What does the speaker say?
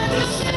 Let me see.